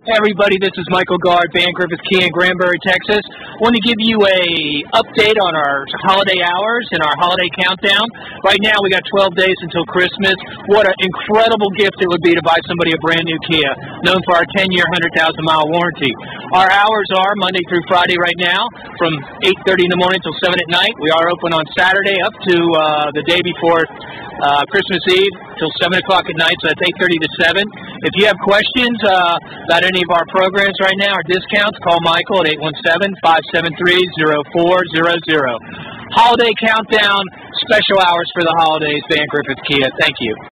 Hey everybody, this is Michael Garr, Van Griffith Kia in Granbury, Texas. want to give you a update on our holiday hours and our holiday countdown. Right now we got 12 days until Christmas. What an incredible gift it would be to buy somebody a brand new Kia, known for our 10-year, 100,000 mile warranty. Our hours are Monday through Friday right now, from 8.30 in the morning till 7 at night. We are open on Saturday up to uh, the day before uh, Christmas Eve till 7 o'clock at night, so that's 8.30 to 7. If you have questions uh, about any of our programs right now or discounts, call Michael at 817-573-0400. Holiday countdown, special hours for the holidays, Van Griffith Kia. Thank you.